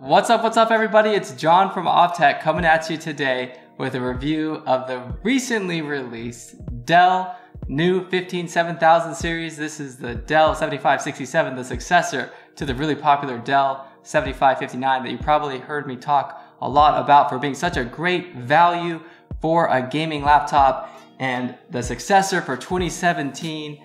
What's up, what's up, everybody? It's John from Awe of Tech coming at you today with a review of the recently released Dell new 157000 series. This is the Dell 7567, the successor to the really popular Dell 7559 that you probably heard me talk a lot about for being such a great value for a gaming laptop. And the successor for 2017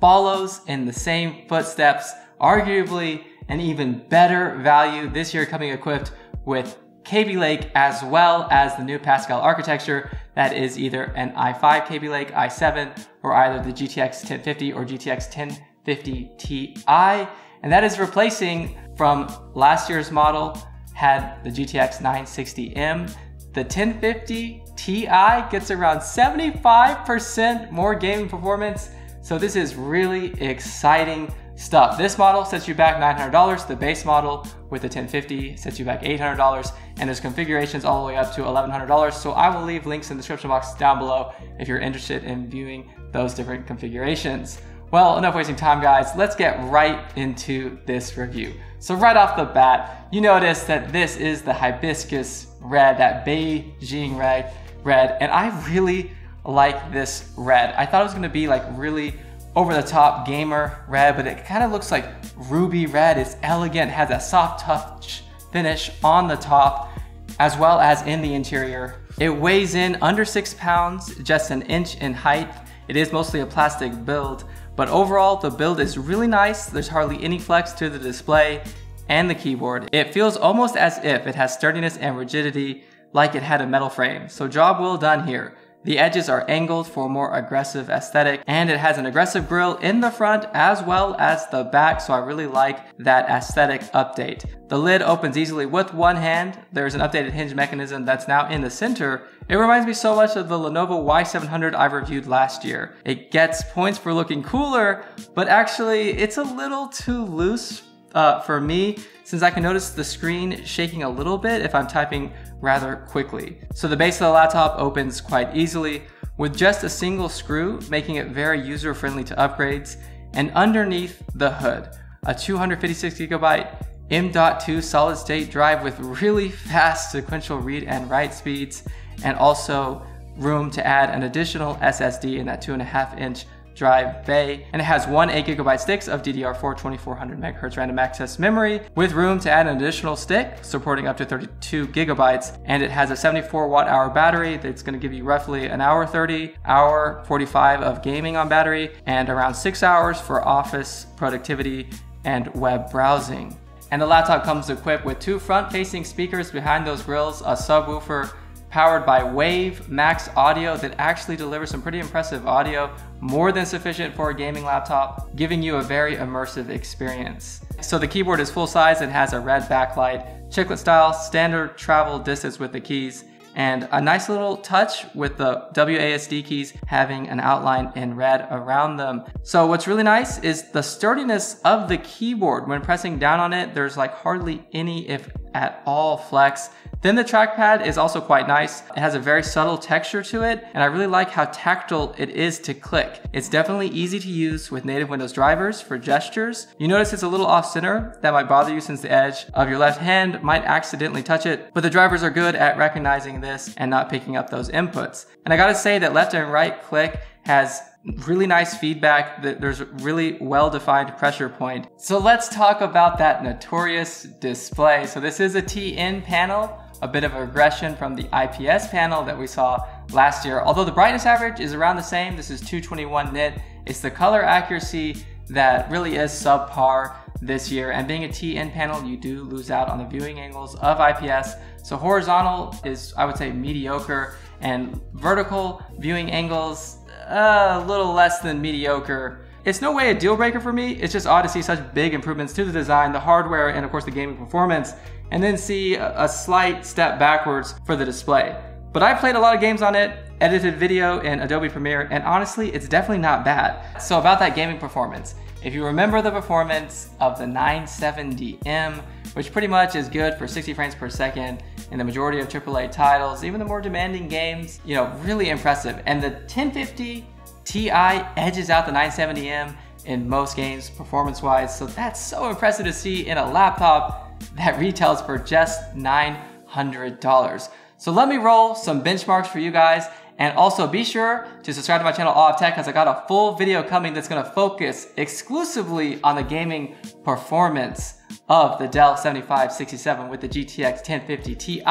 follows in the same footsteps, arguably an even better value this year coming equipped with Kaby Lake as well as the new Pascal architecture that is either an i5 Kaby Lake, i7, or either the GTX 1050 or GTX 1050 Ti. And that is replacing from last year's model had the GTX 960M. The 1050 Ti gets around 75% more gaming performance. So this is really exciting stuff. This model sets you back $900. The base model with the 1050 sets you back $800 and there's configurations all the way up to $1,100. So I will leave links in the description box down below if you're interested in viewing those different configurations. Well, enough wasting time guys, let's get right into this review. So right off the bat, you notice that this is the hibiscus red, that Beijing red, red, and I really like this red. I thought it was gonna be like really over the top gamer red, but it kind of looks like ruby red. It's elegant, has a soft touch finish on the top as well as in the interior. It weighs in under six pounds, just an inch in height. It is mostly a plastic build, but overall the build is really nice. There's hardly any flex to the display and the keyboard. It feels almost as if it has sturdiness and rigidity like it had a metal frame. So job well done here. The edges are angled for a more aggressive aesthetic and it has an aggressive grille in the front as well as the back so I really like that aesthetic update. The lid opens easily with one hand. There's an updated hinge mechanism that's now in the center. It reminds me so much of the Lenovo Y700 I reviewed last year. It gets points for looking cooler, but actually it's a little too loose uh, for me since I can notice the screen shaking a little bit if I'm typing rather quickly. So the base of the laptop opens quite easily with just a single screw, making it very user-friendly to upgrades. And underneath the hood, a 256 gigabyte M.2 solid state drive with really fast sequential read and write speeds, and also room to add an additional SSD in that two and a half inch drive bay, and it has one 8GB sticks of DDR4 2400 MHz random access memory with room to add an additional stick supporting up to 32 gigabytes, and it has a 74 watt hour battery that's going to give you roughly an hour 30, hour 45 of gaming on battery, and around 6 hours for office productivity and web browsing. And the laptop comes equipped with two front-facing speakers behind those grills, a subwoofer, powered by Wave MaxxAudio that actually delivers some pretty impressive audio, more than sufficient for a gaming laptop, giving you a very immersive experience. So the keyboard is full size and has a red backlight, chiclet style, standard travel distance with the keys, and a nice little touch with the WASD keys having an outline in red around them. So what's really nice is the sturdiness of the keyboard. When pressing down on it, there's like hardly any, if at all, flex. Then the trackpad is also quite nice. It has a very subtle texture to it, and I really like how tactile it is to click. It's definitely easy to use with native Windows drivers for gestures. You notice it's a little off center. That might bother you since the edge of your left hand might accidentally touch it, but the drivers are good at recognizing this and not picking up those inputs. And I gotta say that left and right click has really nice feedback. That there's a really well-defined pressure point. So let's talk about that notorious display. So this is a TN panel a bit of a regression from the IPS panel that we saw last year. Although the brightness average is around the same, this is 221 nit. It's the color accuracy that really is subpar this year. And being a TN panel, you do lose out on the viewing angles of IPS. So horizontal is, I would say, mediocre, and vertical viewing angles, a little less than mediocre. It's no way a deal breaker for me. It's just odd to see such big improvements to the design, the hardware, and of course the gaming performance and then see a, slight step backwards for the display. But I've played a lot of games on it, edited video in Adobe Premiere, and honestly, it's definitely not bad. So about that gaming performance, if you remember the performance of the 970M, which pretty much is good for 60 frames per second in the majority of AAA titles, even the more demanding games, you know, really impressive. And the 1050 Ti edges out the 970M in most games performance-wise, so that's so impressive to see in a laptop that retails for just $900. So let me roll some benchmarks for you guys. And also be sure to subscribe to my channel, Awe of Tech, because I got a full video coming that's gonna focus exclusively on the gaming performance of the Dell 7567 with the GTX 1050 Ti.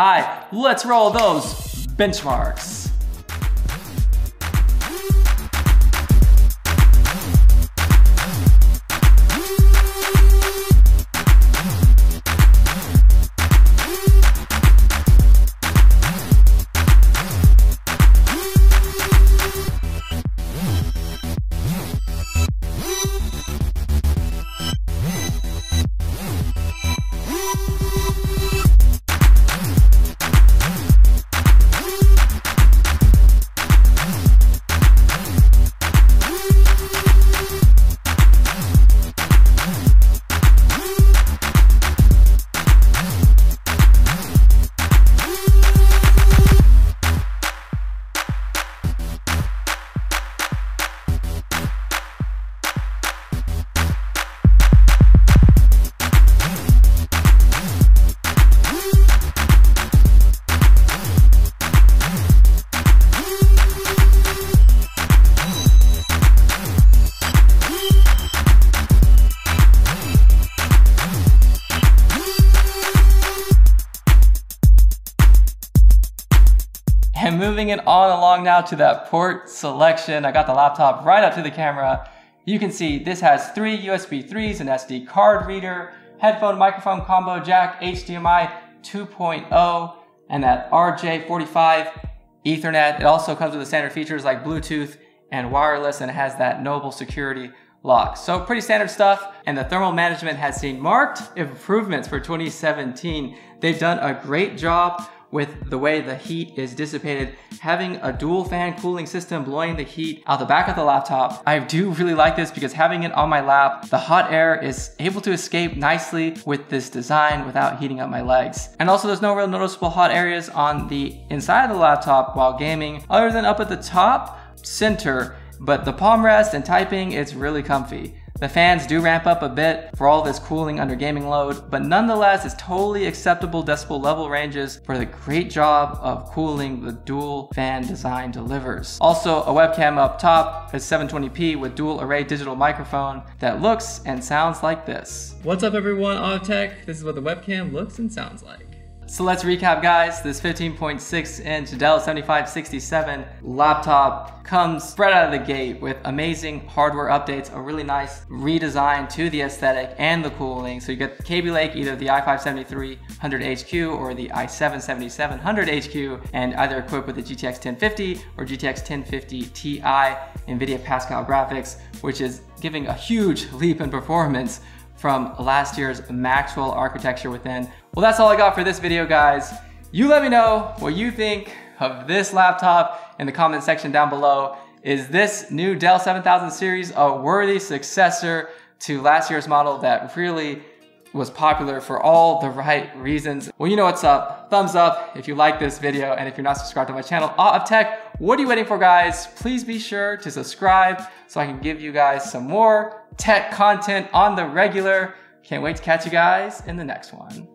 Let's roll those benchmarks. And moving it on along now to that port selection, I got the laptop right up to the camera. You can see this has three USB 3s, an SD card reader, headphone microphone combo jack, HDMI 2.0, and that RJ45 Ethernet. It also comes with the standard features like Bluetooth and wireless, and it has that Noble security lock. So pretty standard stuff. And the thermal management has seen marked improvements for 2017. They've done a great job with the way the heat is dissipated. Having a dual fan cooling system blowing the heat out the back of the laptop. I do really like this because having it on my lap, the hot air is able to escape nicely with this design without heating up my legs. And also there's no real noticeable hot areas on the inside of the laptop while gaming other than up at the top center but the palm rest and typing, it's really comfy. The fans do ramp up a bit for all this cooling under gaming load, but nonetheless it's totally acceptable decibel level ranges for the great job of cooling the dual fan design delivers. Also a webcam up top is 720p with dual array digital microphone that looks and sounds like this. What's up everyone, Awe Tech. This is what the webcam looks and sounds like. So let's recap guys, this 15.6 inch Dell 7567 laptop comes spread out of the gate with amazing hardware updates, a really nice redesign to the aesthetic and the cooling. So you get Kaby Lake, either the i5-7300HQ or the i7-7700HQ and either equipped with the GTX 1050 or GTX 1050 Ti NVIDIA Pascal graphics, which is giving a huge leap in performance from last year's Maxwell architecture within. Well, that's all I got for this video, guys. You let me know what you think of this laptop in the comment section down below. Is this new Dell 7000 series a worthy successor to last year's model that really was popular for all the right reasons. Well, you know what's up. Thumbs up if you like this video and if you're not subscribed to my channel, Awe of Tech, what are you waiting for guys? Please be sure to subscribe so I can give you guys some more tech content on the regular. Can't wait to catch you guys in the next one.